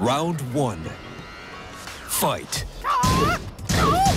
Round one. Fight. Ah! Ah!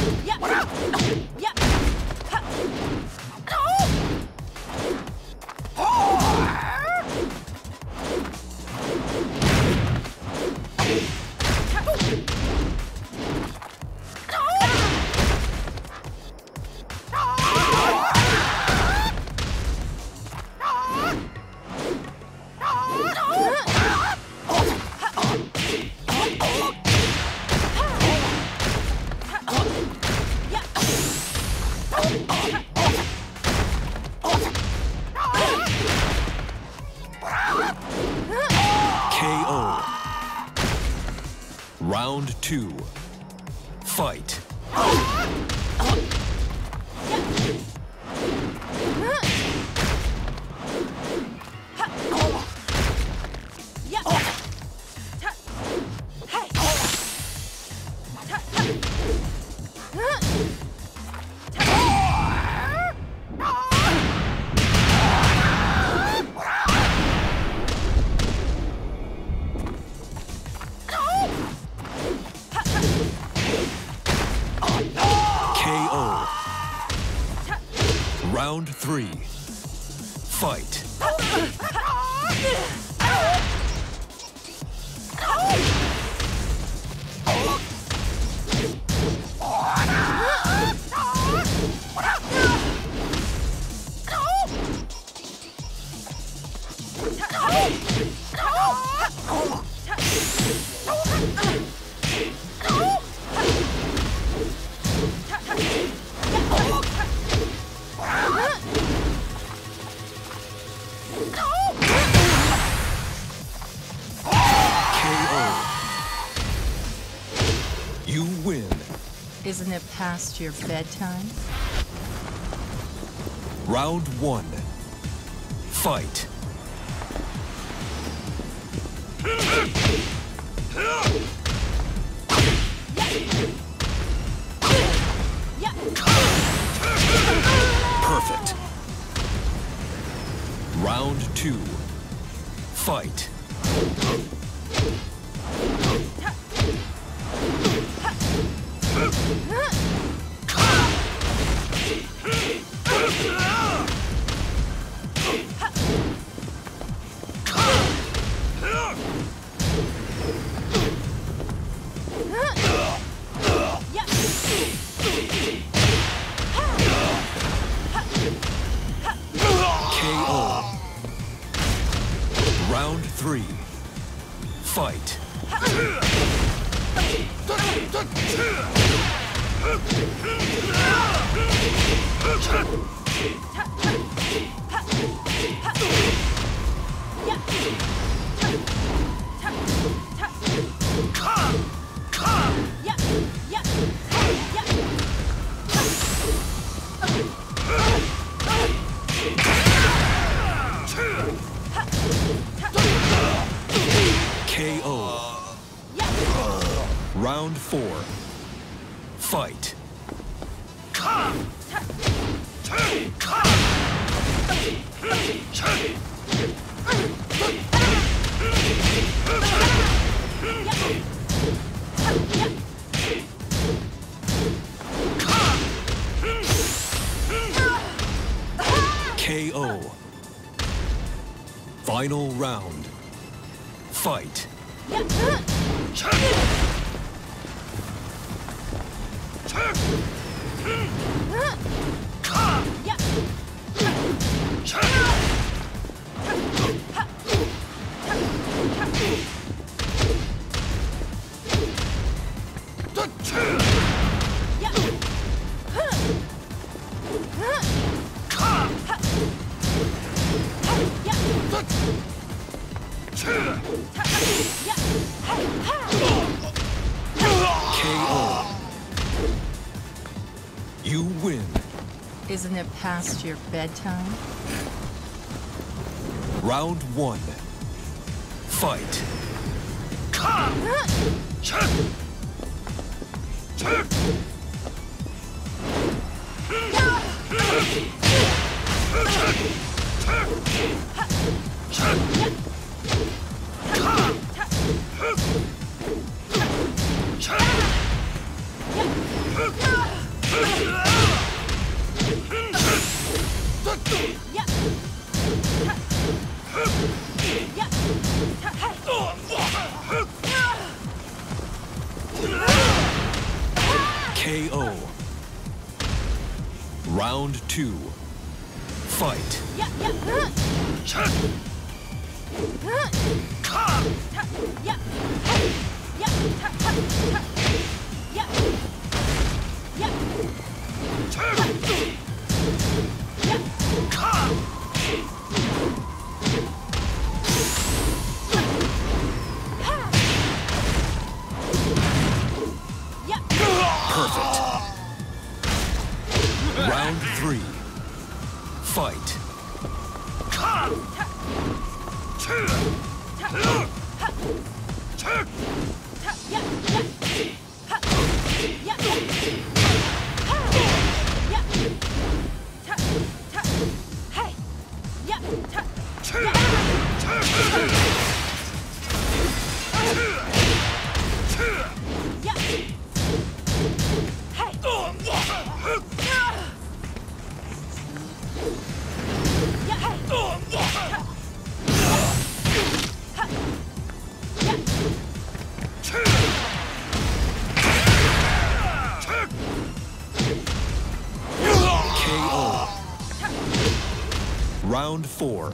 Past your bedtime? Round one. Fight. KO. Round four. Fight. KO. Final round. Fight. Past your bedtime? Round one. Fight. Two. Fight. Round four.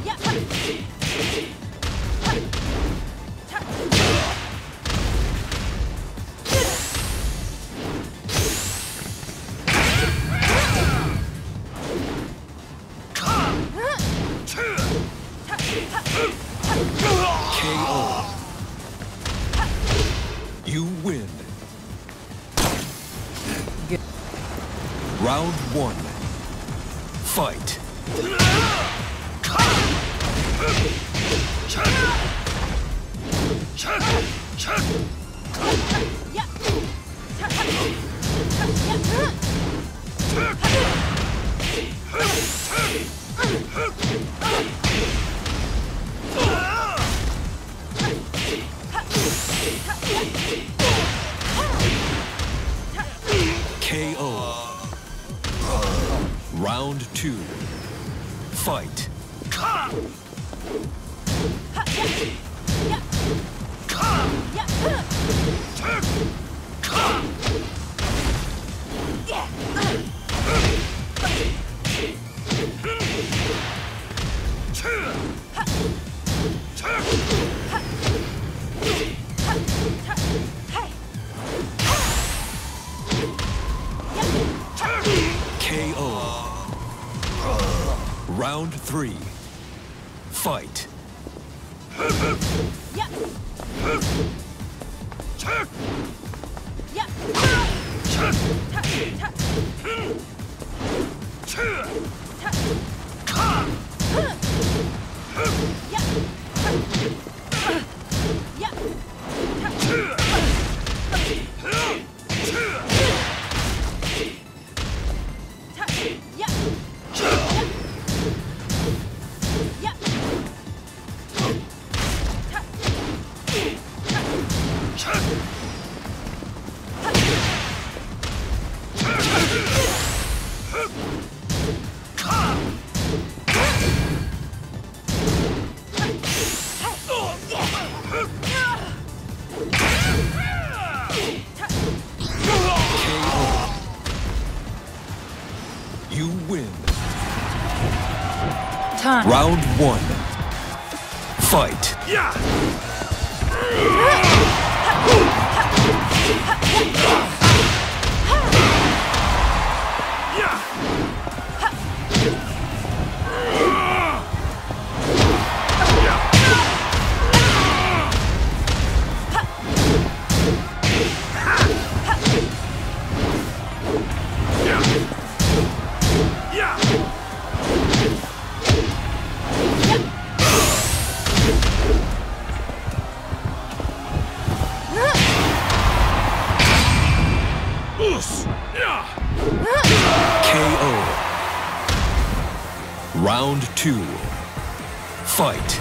Two. Fight.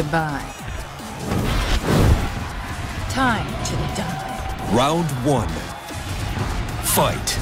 Goodbye. Time to die. Round one. Fight.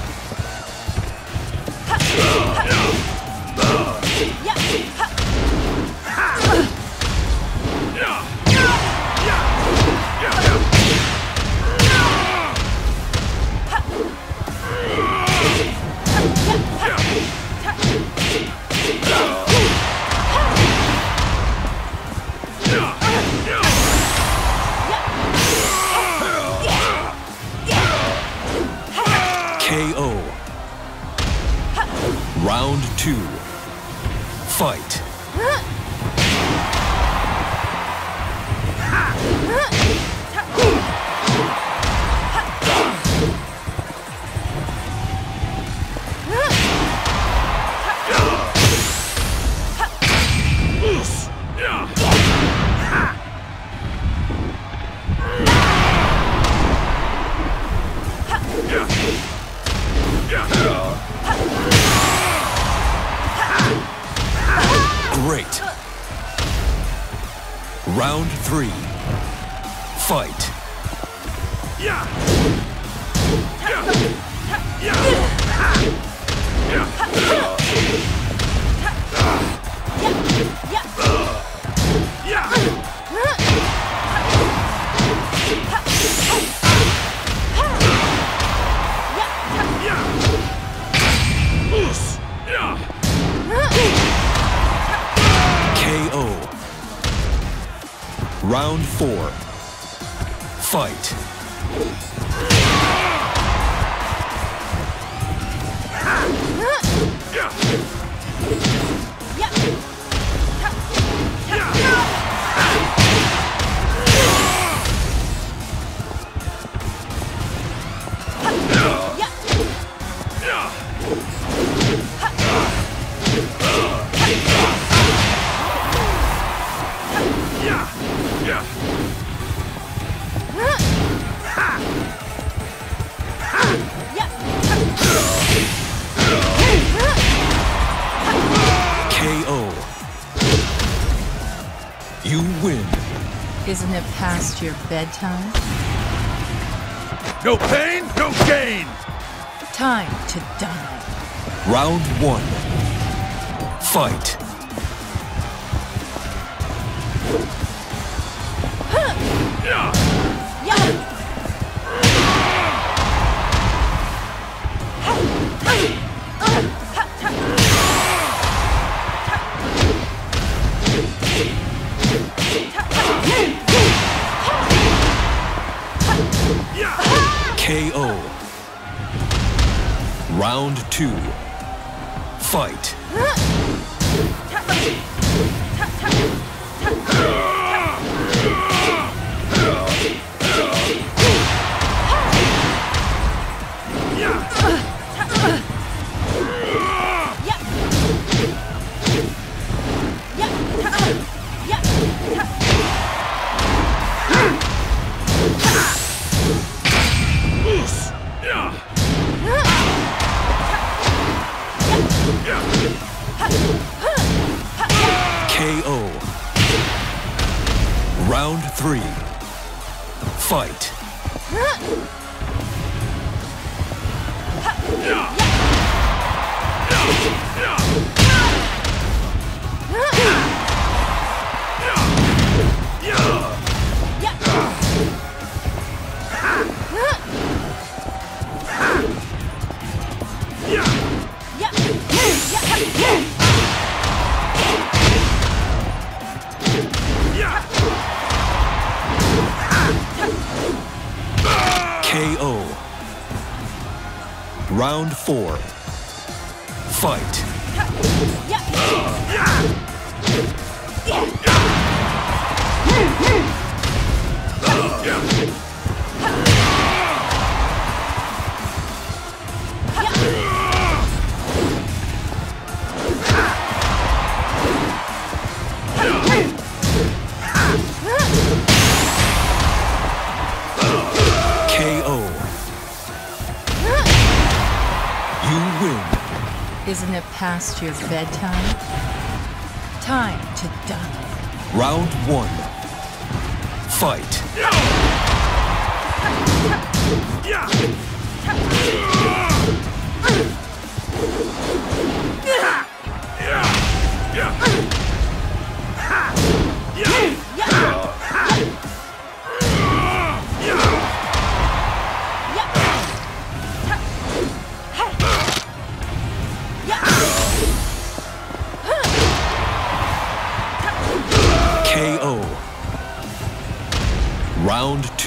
Isn't it past your bedtime? No pain, no gain! Time to die. Round one. Fight. Two. Three. Fight. Round four. Fight. Past your bedtime? Time to die. Round one. Fight. KO.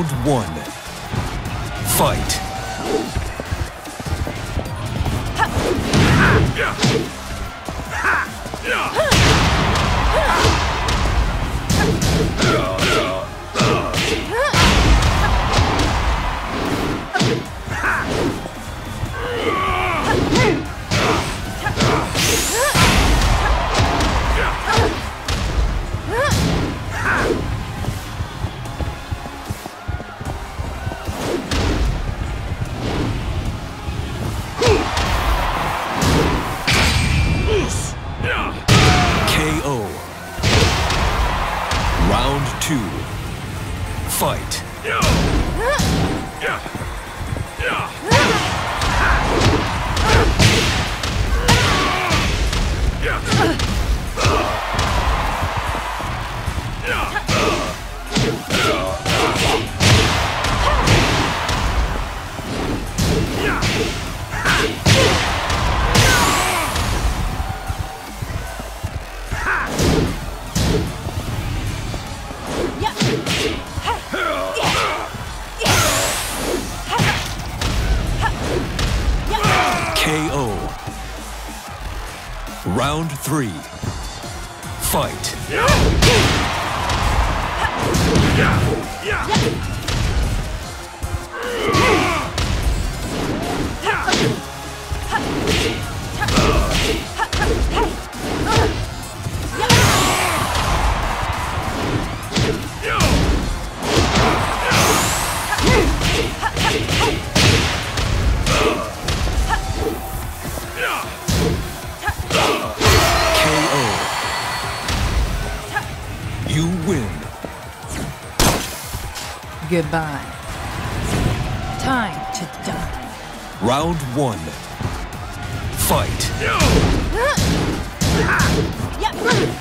Round one. Fight. Yeah! Goodbye. Time to die. Round one. Fight.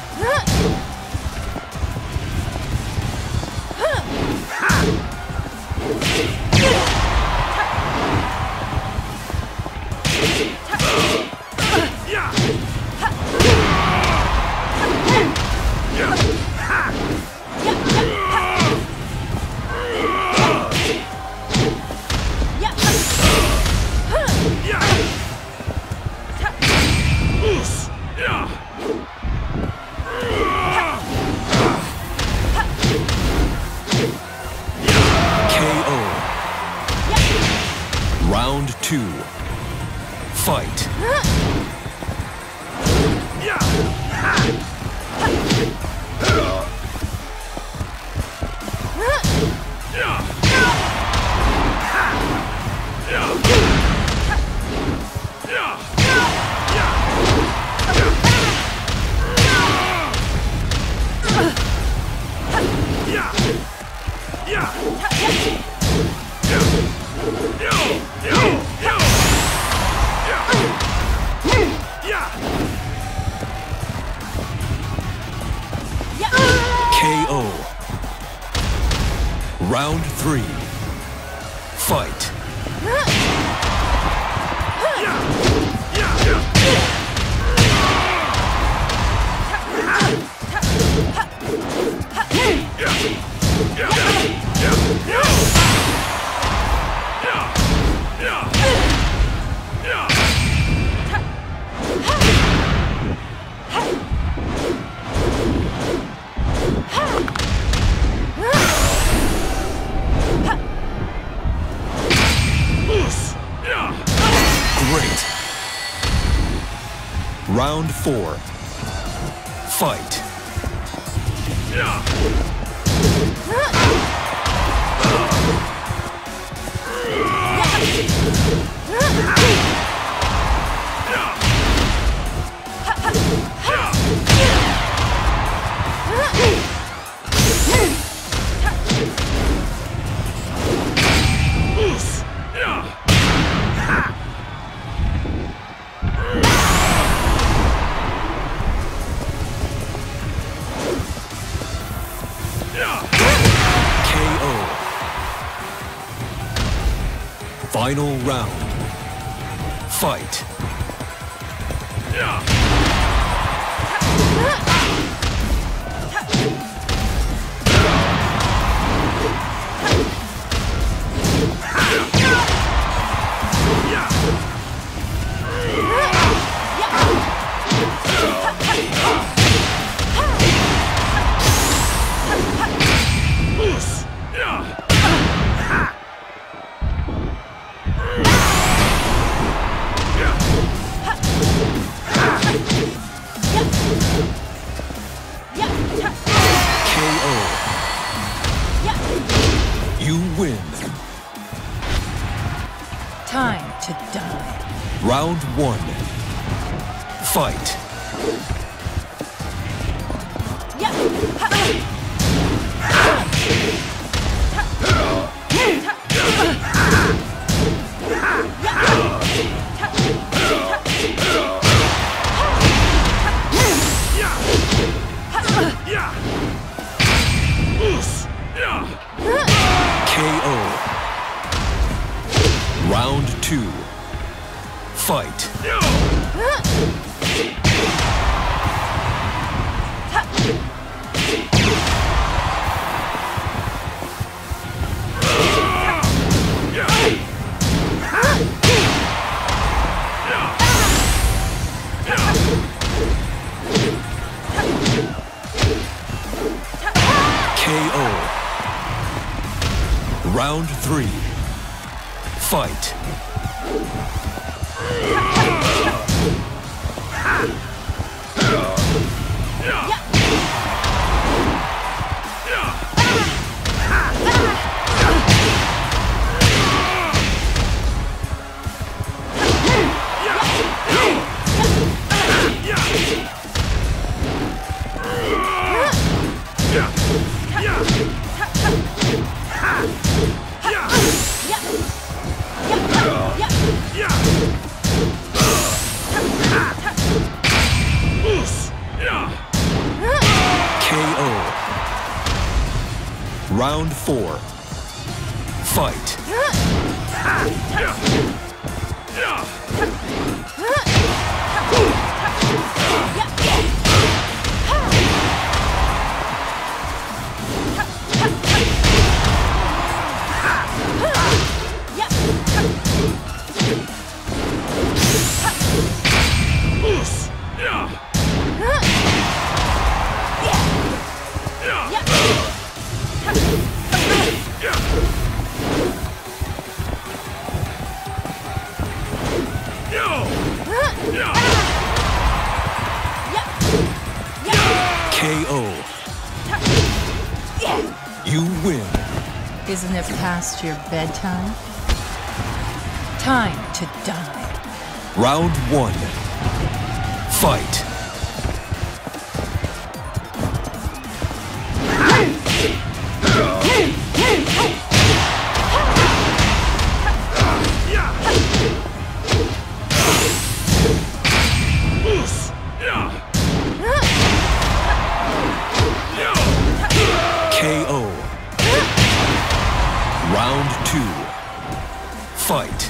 KO. Round three. round. Past your bedtime? Time to die. Round one. Two. Fight.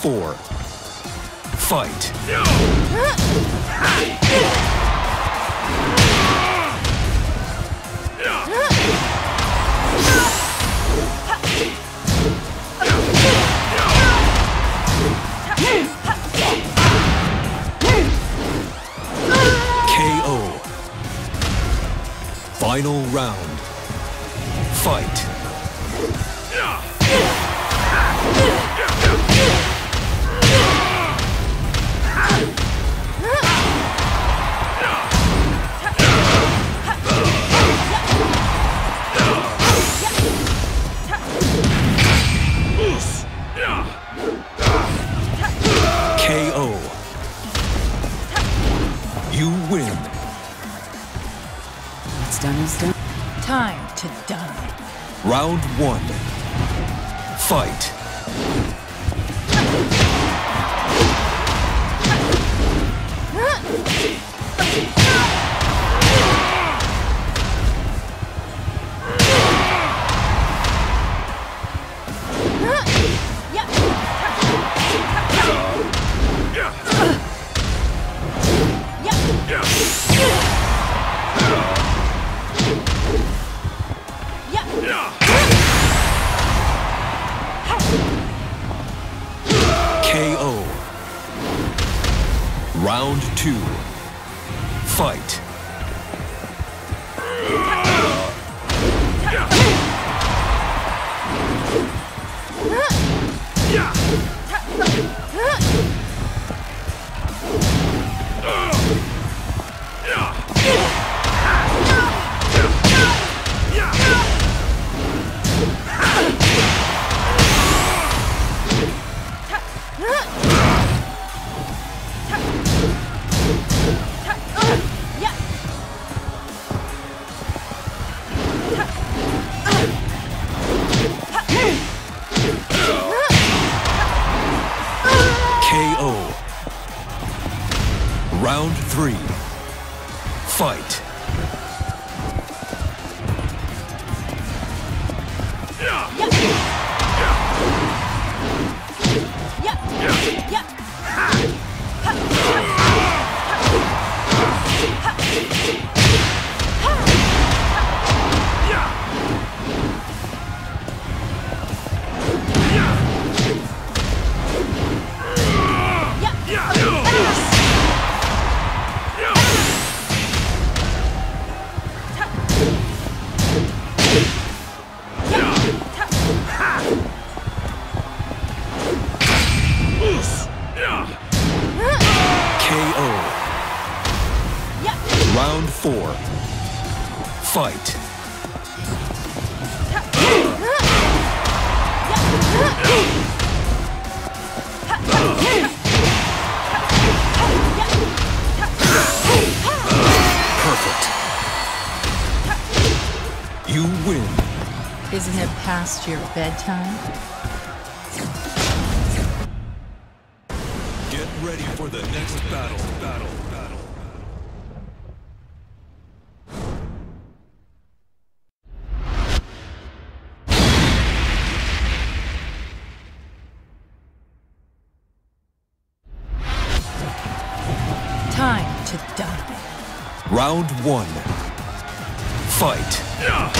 Four. Fight. KO. Final round. Fight. Round one. Fight. Past your bedtime? Get ready for the next battle. Battle. Battle. Time to die. Round one. Fight.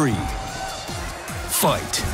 Three. Fight.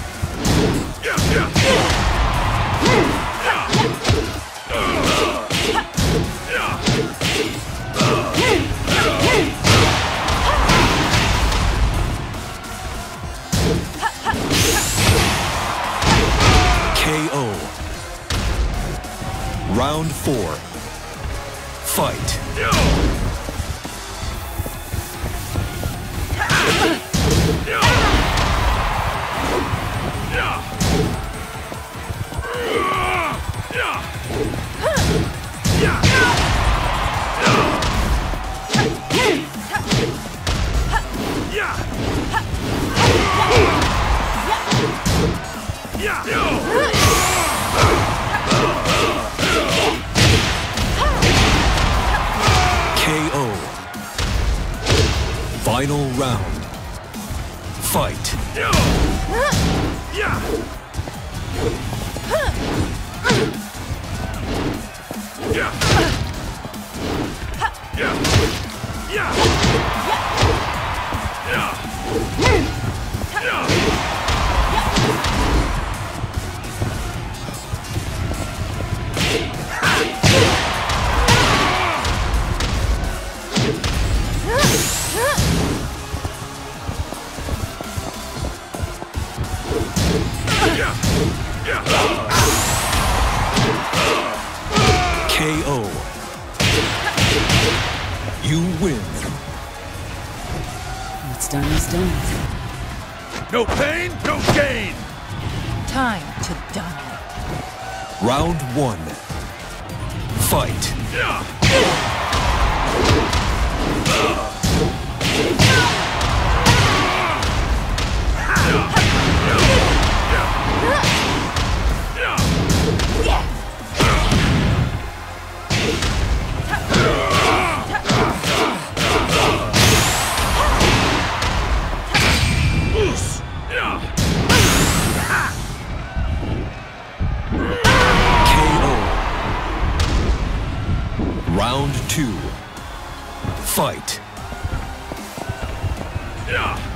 Yeah!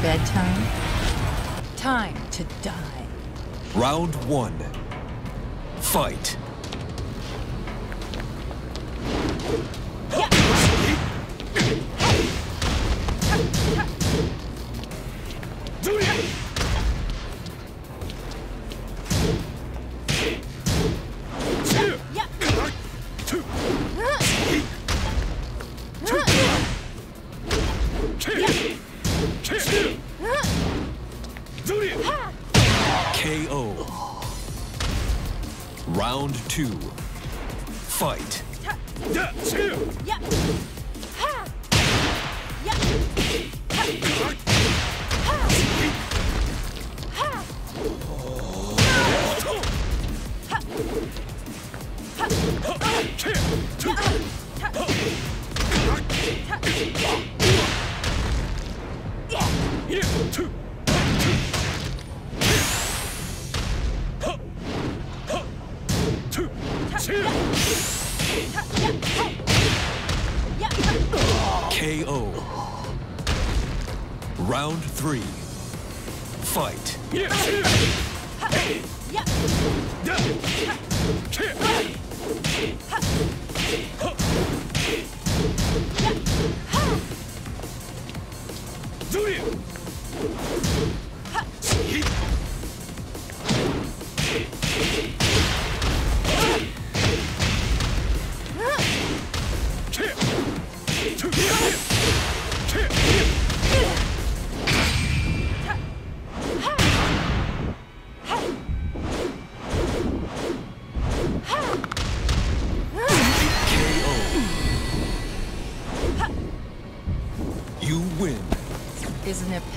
Bedtime? Time to die. Round one. Fight.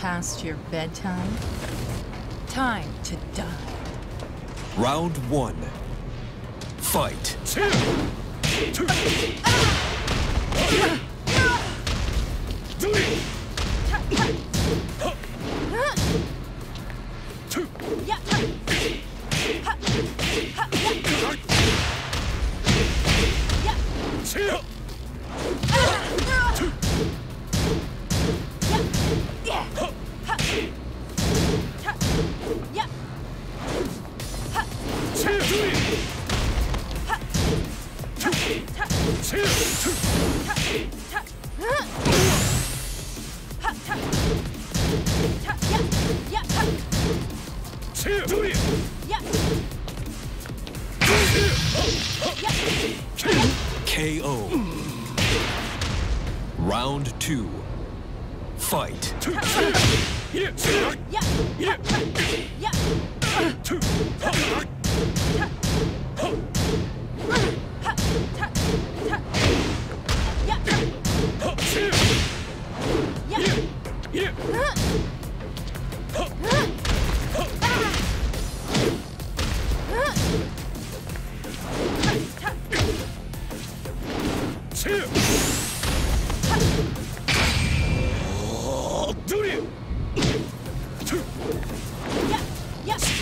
past your bedtime? Time to die. Round one. Fight. two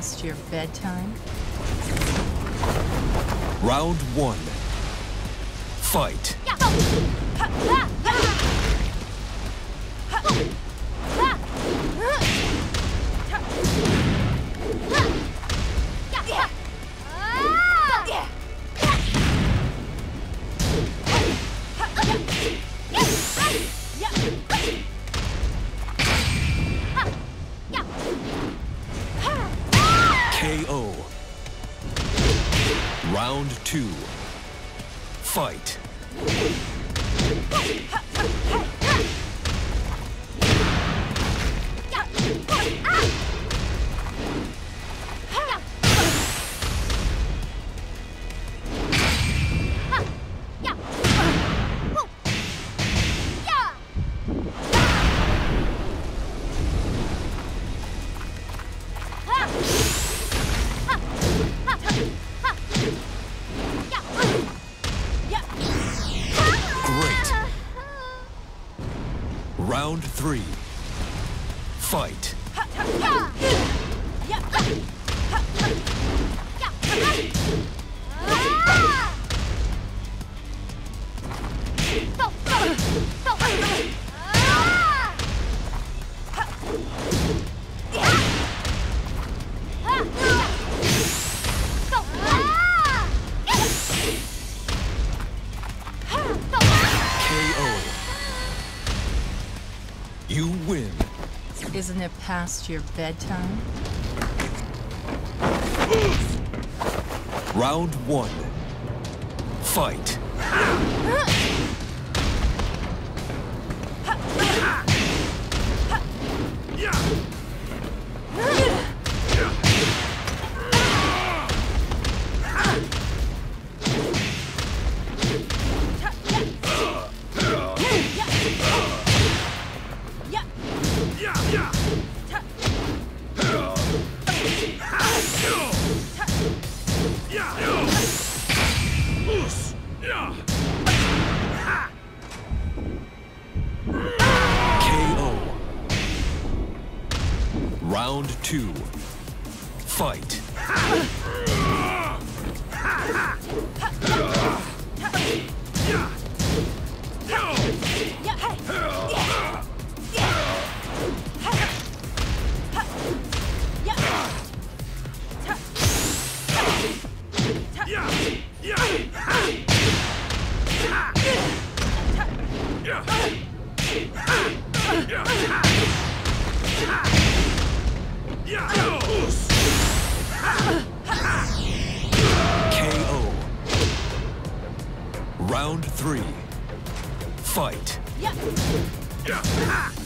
Past your bedtime? Round one. Fight. Three. Isn't it past your bedtime? Round one. Fight. Fight. Three. Fight. KO.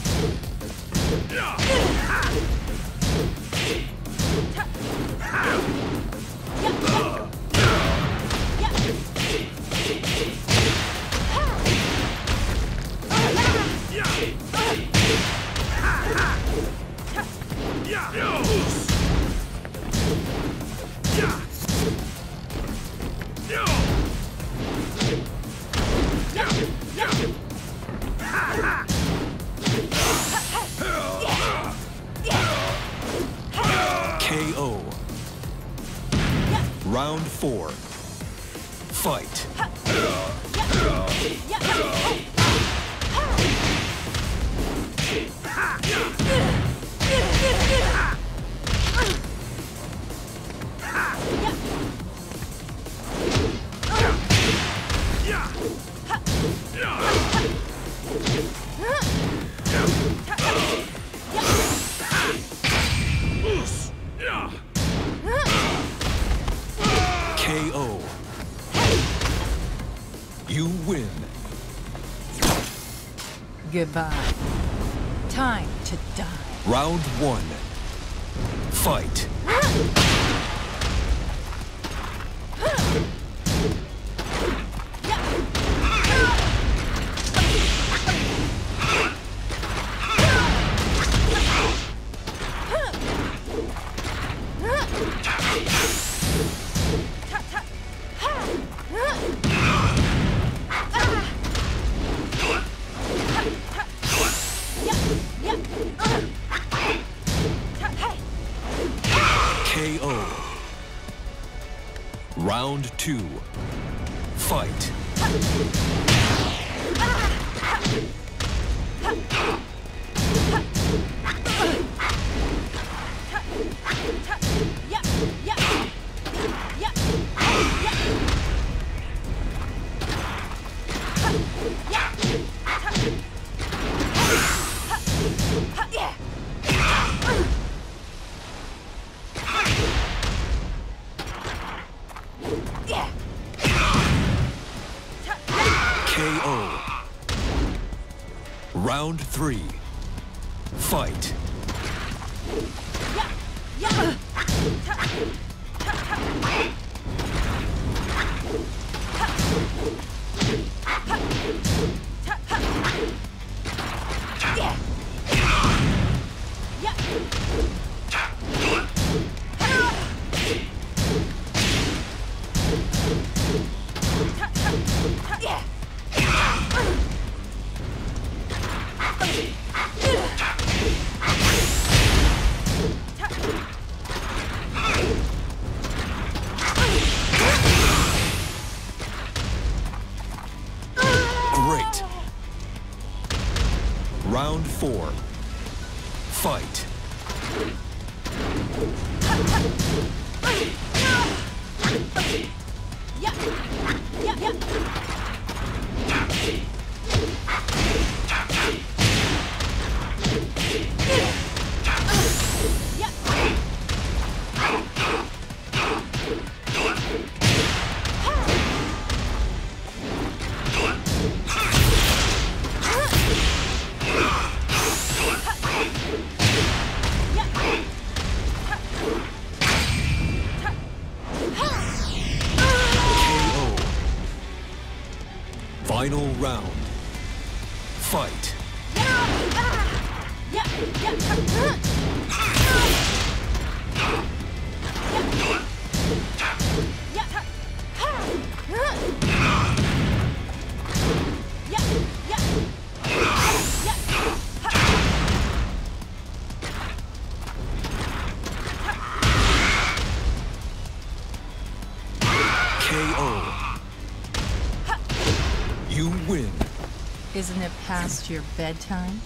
KO. You win. Goodbye. Time to die. Round one. Fight. Three. Past your bedtime?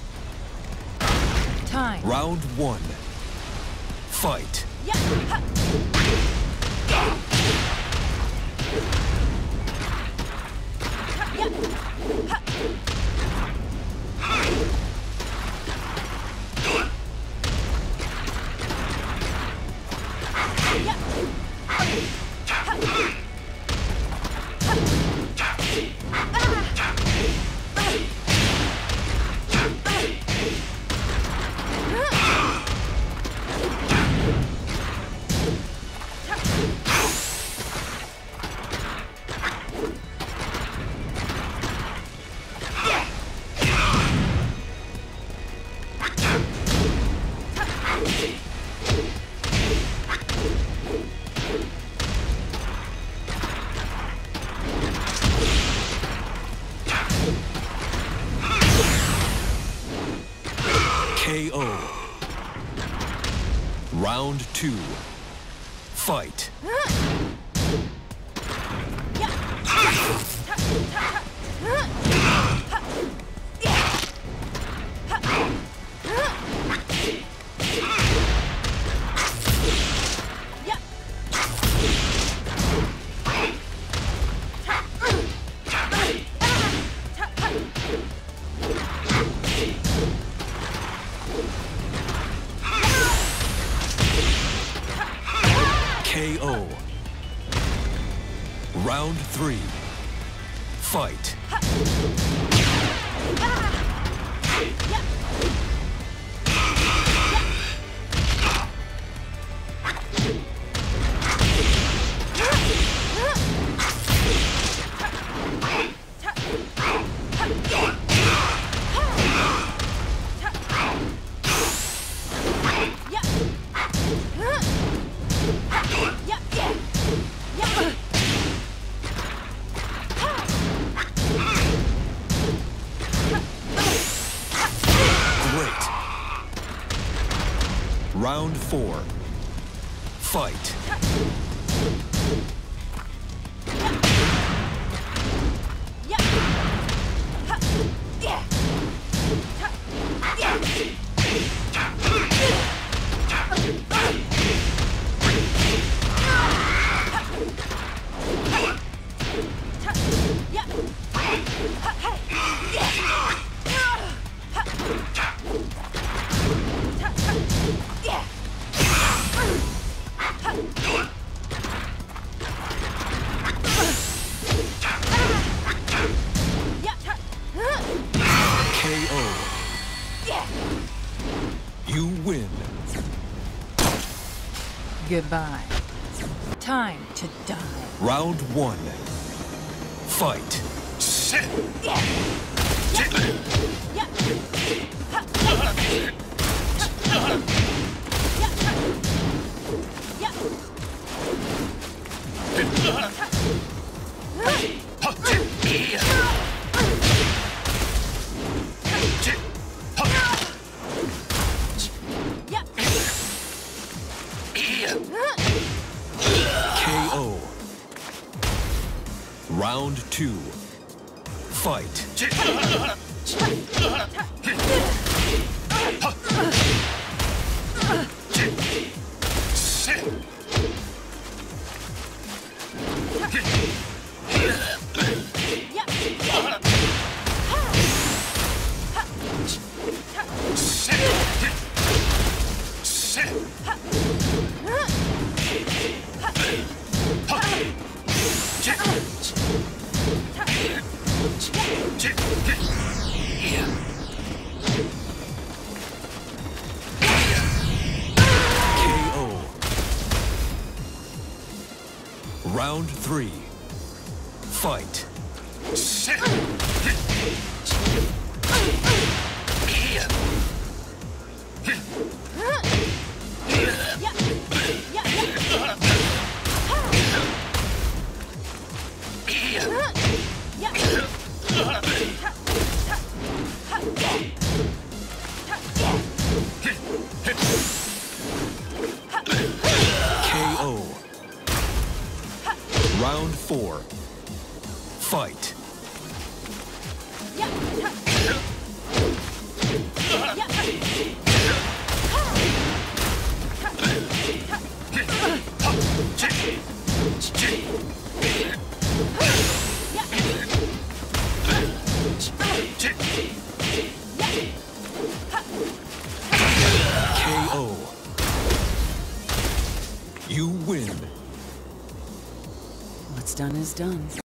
Round one. Round two. Fight.